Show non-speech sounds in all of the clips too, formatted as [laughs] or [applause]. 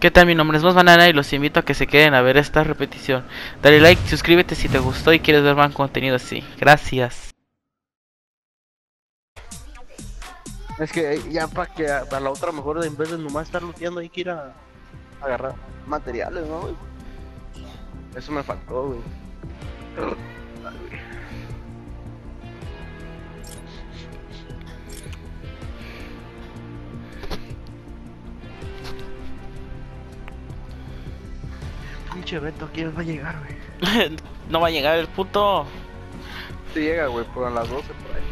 ¿Qué tal? Mi nombre es Mos Banana y los invito a que se queden a ver esta repetición. Dale like, suscríbete si te gustó y quieres ver más contenido así. Gracias. Es que ya para que a, la otra mejor en vez de nomás estar luteando hay que ir a, agarrar materiales, ¿no? Eso me faltó, güey. Pinche Beto, ¿quién va a llegar, güey? [laughs] no va a llegar el puto. Sí llega, güey, por a las 12 por ahí.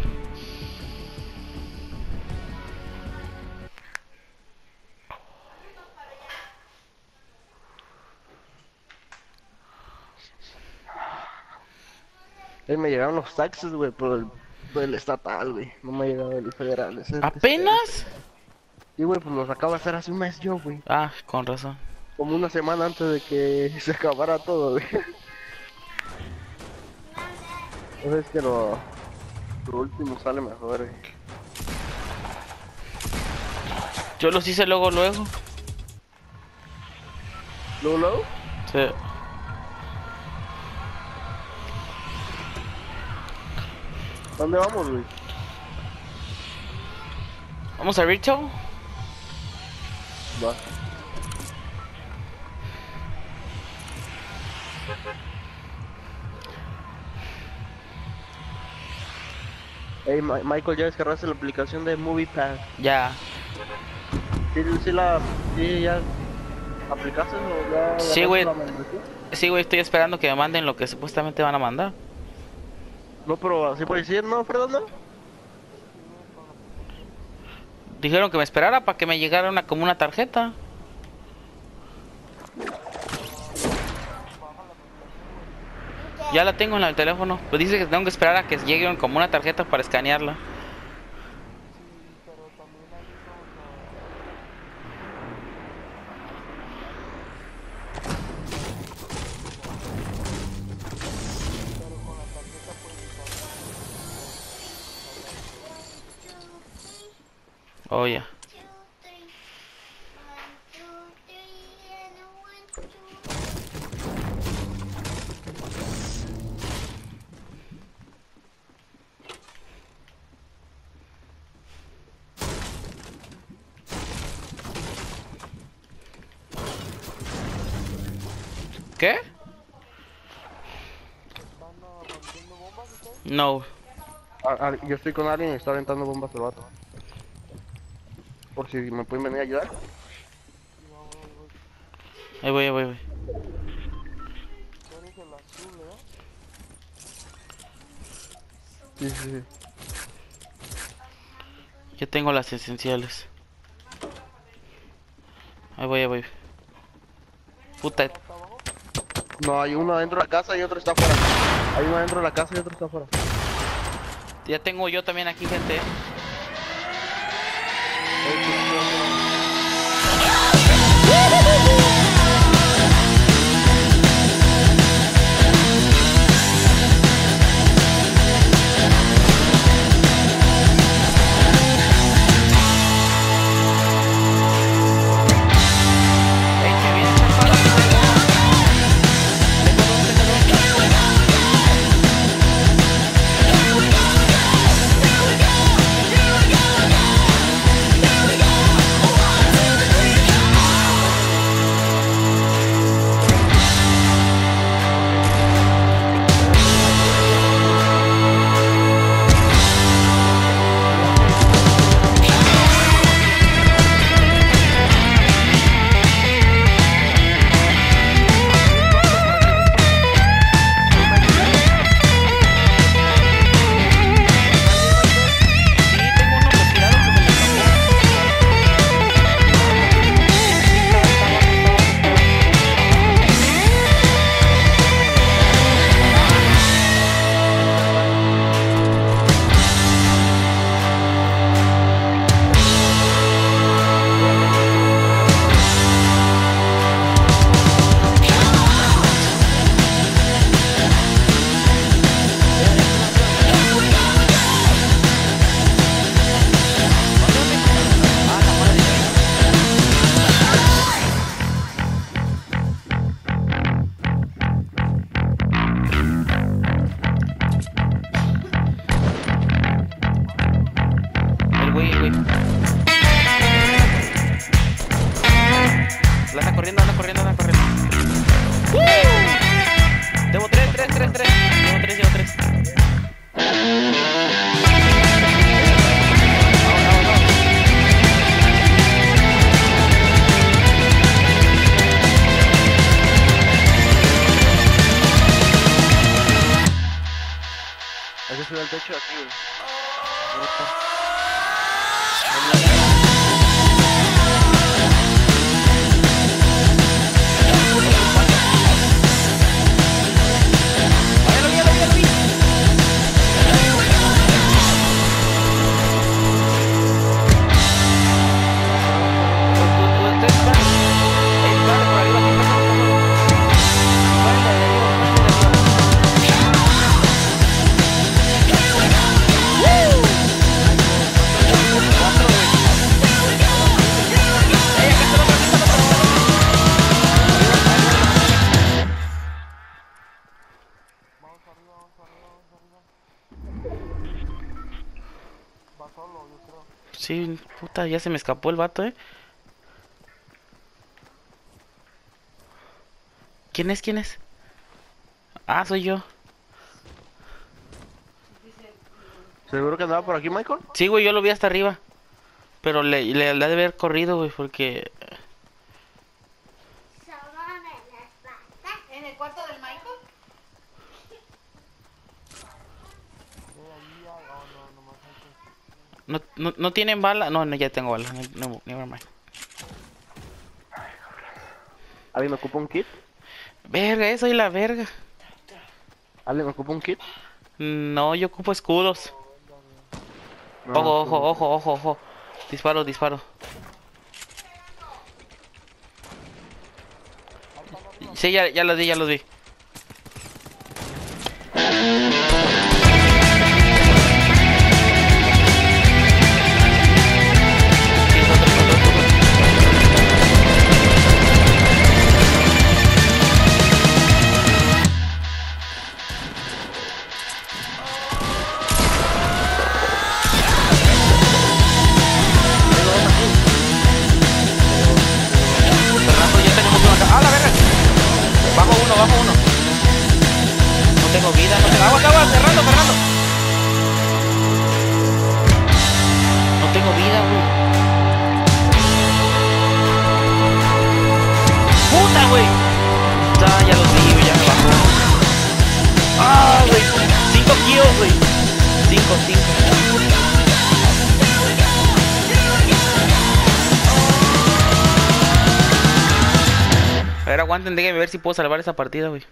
Eh, me llegaron los taxes, güey, por el, por el estatal, güey. No me ha llegado el federal. ese- ¿Apenas? Sí, güey, pues los acabo de hacer hace un mes yo, güey. Ah, con razón. Como una semana antes de que [laughs] se acabara todo. Entonces es que lo, lo último sale mejor, güey. Yo los hice luego, luego. ¿Luego, luego? Sí. ¿Dónde vamos, güey? Vamos a Rito. Va. Hey, Ma- Michael, ya descargaste la aplicación de MoviePad. Ya. ¿Sí, sí la... sí ya aplicaste o ya... Sí, güey. Sí, güey, estoy esperando que me manden lo que supuestamente van a mandar. No, pero así puede decir, ¿no, Fernando? Dijeron que me esperara para que me llegara una como una tarjeta. Ya la tengo en el teléfono. Pues dice que tengo que esperar a que llegue como una tarjeta para escanearla. Oh, ya. ¿Qué? No. Ah, ah, yo estoy con alguien y está aventando bombas el vato. Por si me pueden venir a ayudar. Ahí voy, ahí voy, ahí voy. Sí, sí, sí. Yo tengo las esenciales. Ahí voy, ahí voy. Puta. No, hay uno adentro de la casa y otro está afuera. Hay uno adentro de la casa y otro está afuera. Ya tengo yo también aquí, gente. Hay que subir Sí, puta, ya se me escapó el vato, eh. ¿Quién es? ¿Quién es? Ah, soy yo. ¿Seguro que andaba por aquí, Michael? Sí, güey, yo lo vi hasta arriba. Pero le, le, le ha de haber corrido, güey, porque... ¿En el cuarto del Michael? ¿No, no, no tienen bala? No, no, ya tengo bala. No, never mind. ¿Alguien me ocupa un kit? Verga, eh, soy la verga. ¿Alguien me ocupa un kit? No, yo ocupo escudos. No, Ojo, ojo, ojo, ojo, ojo. Disparo, disparo. Sí, ya, ya los vi, ya los vi. ¡Fernando, Fernando! No tengo vida, güey. ¡Puta, güey! Ya, ya vi, güey, ya me bajó. ¡Ah, güey! Cinco kills, güey. Cinco, cinco. A ver, aguanten, déjenme ver si puedo salvar esa partida, güey.